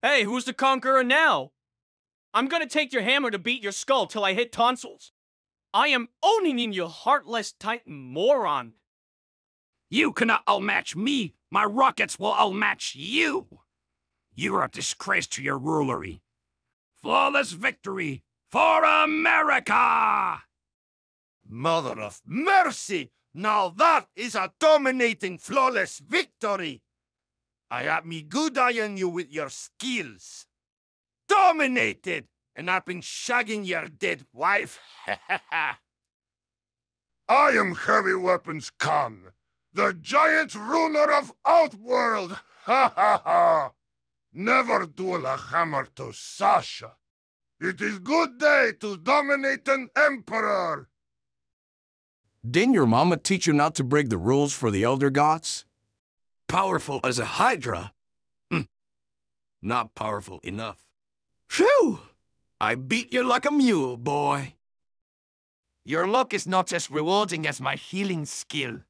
Hey, who's the conqueror now? I'm gonna take your hammer to beat your skull till I hit tonsils. I am owning in you heartless titan moron. You cannot outmatch me. My rockets will outmatch you. You are a disgrace to your rulery. Flawless victory for America! Mother of mercy! Now that is a dominating, flawless victory! I have me good eye on you with your skills. Dominated! And I've been shagging your dead wife. I am Heavy Weapons Kahn, the giant ruler of Outworld! Ha ha ha! Never duel a hammer to Sasha. It is good day to dominate an emperor! Didn't your mama teach you not to break the rules for the Elder Gods? Powerful as a Hydra? Hm. Not powerful enough. Phew! I beat you like a mule, boy. Your luck is not as rewarding as my healing skill.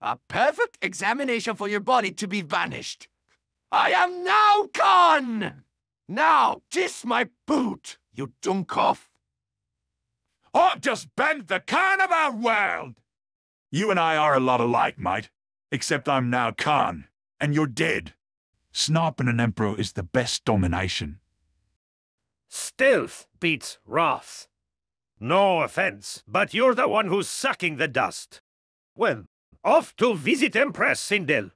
A perfect examination for your body to be vanished. I am now gone! Now, kiss my boot, you dunkoff. I've just bent the Kahn of Outworld! You and I are a lot alike, mate. Except I'm now Kahn, and you're dead. Sniping an emperor is the best domination. Stealth beats wrath. No offense, but you're the one who's sucking the dust. Well, off to visit Empress Sindel.